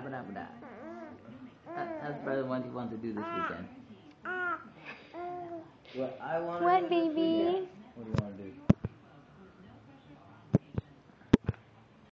ba da ba da. Uh, How's brother what do you want to do this weekend? Uh, uh, what I want What, baby?